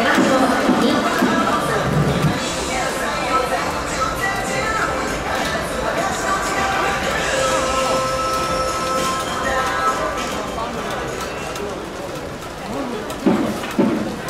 ありがとう。